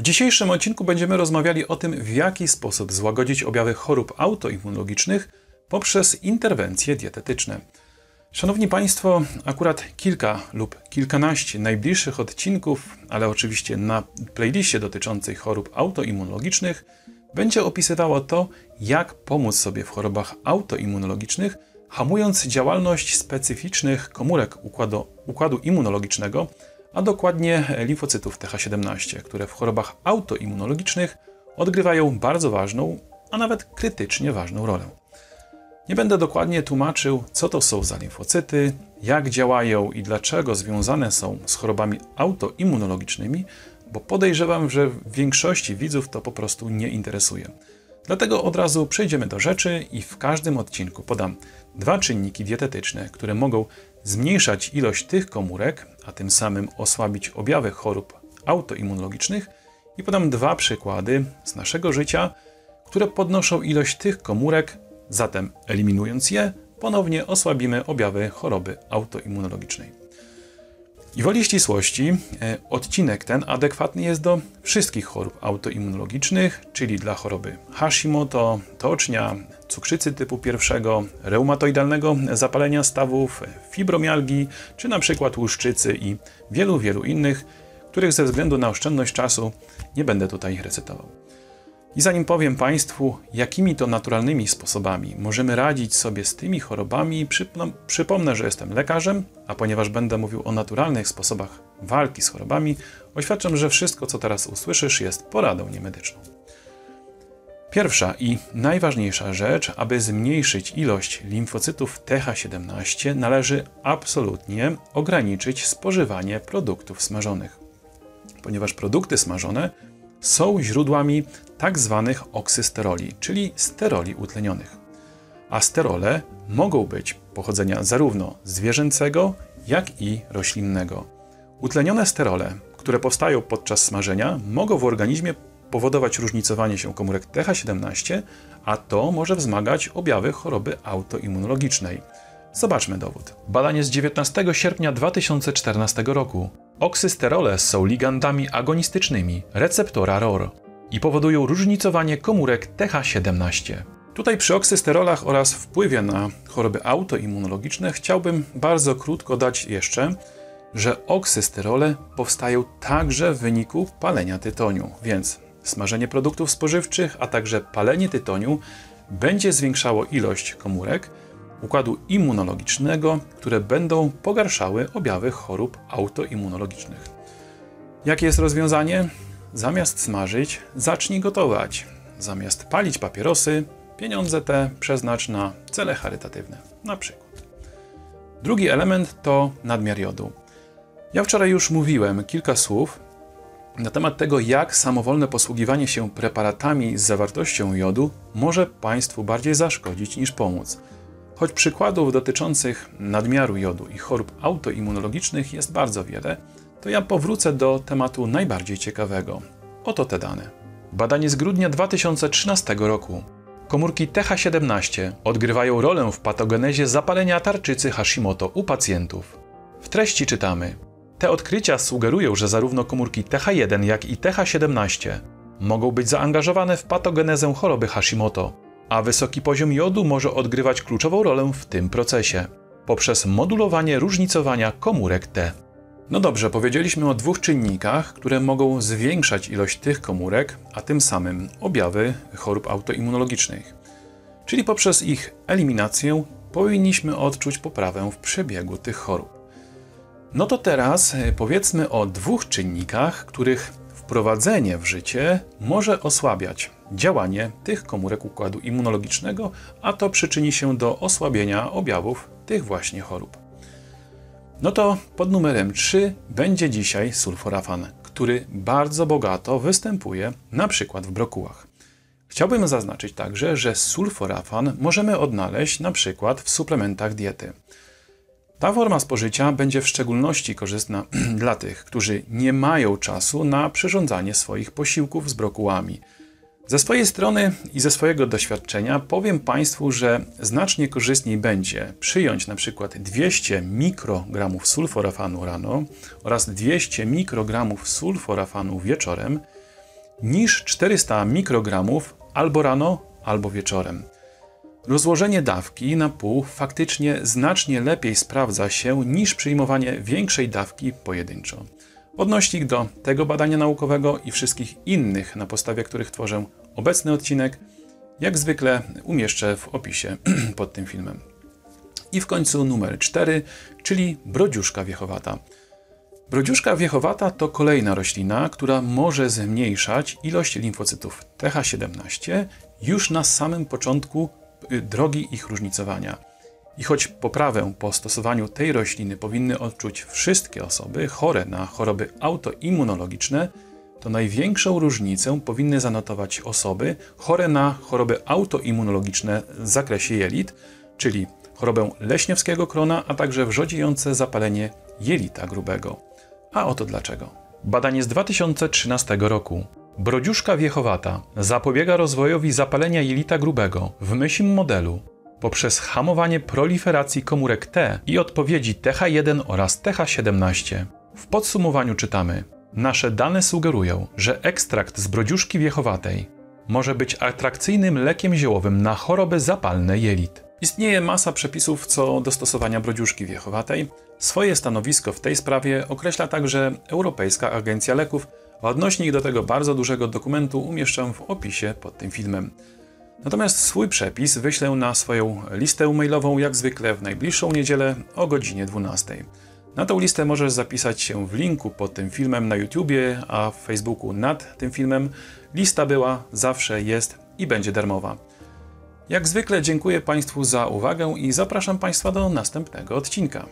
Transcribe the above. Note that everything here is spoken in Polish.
W dzisiejszym odcinku będziemy rozmawiali o tym, w jaki sposób złagodzić objawy chorób autoimmunologicznych poprzez interwencje dietetyczne. Szanowni Państwo, akurat kilka lub kilkanaście najbliższych odcinków, ale oczywiście na playliście dotyczącej chorób autoimmunologicznych, będzie opisywało to, jak pomóc sobie w chorobach autoimmunologicznych, hamując działalność specyficznych komórek układu, układu immunologicznego, a dokładnie limfocytów TH17, które w chorobach autoimmunologicznych odgrywają bardzo ważną, a nawet krytycznie ważną rolę. Nie będę dokładnie tłumaczył, co to są za limfocyty, jak działają i dlaczego związane są z chorobami autoimmunologicznymi, bo podejrzewam, że w większości widzów to po prostu nie interesuje. Dlatego od razu przejdziemy do rzeczy i w każdym odcinku podam dwa czynniki dietetyczne, które mogą zmniejszać ilość tych komórek, a tym samym osłabić objawy chorób autoimmunologicznych i podam dwa przykłady z naszego życia, które podnoszą ilość tych komórek, zatem eliminując je, ponownie osłabimy objawy choroby autoimmunologicznej. I woli ścisłości, e, odcinek ten adekwatny jest do wszystkich chorób autoimmunologicznych, czyli dla choroby Hashimoto, tocznia, cukrzycy typu pierwszego, reumatoidalnego zapalenia stawów, fibromialgii, czy na przykład łuszczycy i wielu, wielu innych, których ze względu na oszczędność czasu nie będę tutaj recytował. I zanim powiem Państwu, jakimi to naturalnymi sposobami możemy radzić sobie z tymi chorobami, przypomnę, że jestem lekarzem, a ponieważ będę mówił o naturalnych sposobach walki z chorobami, oświadczam, że wszystko, co teraz usłyszysz, jest poradą niemedyczną. Pierwsza i najważniejsza rzecz, aby zmniejszyć ilość limfocytów TH17, należy absolutnie ograniczyć spożywanie produktów smażonych, ponieważ produkty smażone są źródłami tak zwanych oksysteroli, czyli steroli utlenionych. A sterole mogą być pochodzenia zarówno zwierzęcego, jak i roślinnego. Utlenione sterole, które powstają podczas smażenia, mogą w organizmie powodować różnicowanie się komórek TH17, a to może wzmagać objawy choroby autoimmunologicznej. Zobaczmy dowód. Badanie z 19 sierpnia 2014 roku. Oksysterole są ligandami agonistycznymi receptora ROR i powodują różnicowanie komórek TH17. Tutaj przy oksysterolach oraz wpływie na choroby autoimmunologiczne chciałbym bardzo krótko dać jeszcze, że oksysterole powstają także w wyniku palenia tytoniu, więc smażenie produktów spożywczych, a także palenie tytoniu będzie zwiększało ilość komórek układu immunologicznego, które będą pogarszały objawy chorób autoimmunologicznych. Jakie jest rozwiązanie? Zamiast smażyć, zacznij gotować. Zamiast palić papierosy, pieniądze te przeznacz na cele charytatywne, na przykład. Drugi element to nadmiar jodu. Ja wczoraj już mówiłem kilka słów na temat tego, jak samowolne posługiwanie się preparatami z zawartością jodu może Państwu bardziej zaszkodzić niż pomóc. Choć przykładów dotyczących nadmiaru jodu i chorób autoimmunologicznych jest bardzo wiele, to ja powrócę do tematu najbardziej ciekawego. Oto te dane. Badanie z grudnia 2013 roku. Komórki TH17 odgrywają rolę w patogenezie zapalenia tarczycy Hashimoto u pacjentów. W treści czytamy: Te odkrycia sugerują, że zarówno komórki TH1, jak i TH17 mogą być zaangażowane w patogenezę choroby Hashimoto, a wysoki poziom jodu może odgrywać kluczową rolę w tym procesie poprzez modulowanie różnicowania komórek T. No dobrze, powiedzieliśmy o dwóch czynnikach, które mogą zwiększać ilość tych komórek, a tym samym objawy chorób autoimmunologicznych. Czyli poprzez ich eliminację powinniśmy odczuć poprawę w przebiegu tych chorób. No to teraz e, powiedzmy o dwóch czynnikach, których wprowadzenie w życie może osłabiać działanie tych komórek układu immunologicznego, a to przyczyni się do osłabienia objawów tych właśnie chorób. No to pod numerem 3 będzie dzisiaj sulforafan, który bardzo bogato występuje na przykład w brokułach. Chciałbym zaznaczyć także, że sulforafan możemy odnaleźć na przykład w suplementach diety. Ta forma spożycia będzie w szczególności korzystna dla tych, którzy nie mają czasu na przyrządzanie swoich posiłków z brokułami. Ze swojej strony i ze swojego doświadczenia powiem Państwu, że znacznie korzystniej będzie przyjąć na przykład 200 mikrogramów sulforafanu rano oraz 200 mikrogramów sulforafanu wieczorem, niż 400 mikrogramów albo rano, albo wieczorem. Rozłożenie dawki na pół faktycznie znacznie lepiej sprawdza się niż przyjmowanie większej dawki pojedynczo. Odnośnik do tego badania naukowego i wszystkich innych, na podstawie których tworzę obecny odcinek, jak zwykle umieszczę w opisie pod tym filmem. I w końcu numer 4, czyli brodziuszka wiechowata. Brodziuszka wiechowata to kolejna roślina, która może zmniejszać ilość limfocytów TH17 już na samym początku drogi ich różnicowania. I choć poprawę po stosowaniu tej rośliny powinny odczuć wszystkie osoby chore na choroby autoimmunologiczne, to największą różnicę powinny zanotować osoby chore na choroby autoimmunologiczne w zakresie jelit, czyli chorobę leśniowskiego krona, a także wrzodziejące zapalenie jelita grubego. A oto dlaczego. Badanie z 2013 roku. Brodziuszka wiechowata zapobiega rozwojowi zapalenia jelita grubego w myślim modelu poprzez hamowanie proliferacji komórek T i odpowiedzi TH1 oraz TH17. W podsumowaniu czytamy: Nasze dane sugerują, że ekstrakt z brodziuszki wiechowatej może być atrakcyjnym lekiem ziołowym na choroby zapalne jelit. Istnieje masa przepisów co do stosowania brodziuszki wiechowatej. Swoje stanowisko w tej sprawie określa także Europejska Agencja Leków, odnośnik do tego bardzo dużego dokumentu umieszczę w opisie pod tym filmem. Natomiast swój przepis wyślę na swoją listę mailową jak zwykle w najbliższą niedzielę o godzinie 12. Na tą listę możesz zapisać się w linku pod tym filmem na YouTubie, a w Facebooku nad tym filmem. Lista była, zawsze jest i będzie darmowa. Jak zwykle dziękuję Państwu za uwagę i zapraszam Państwa do następnego odcinka.